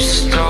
Stop.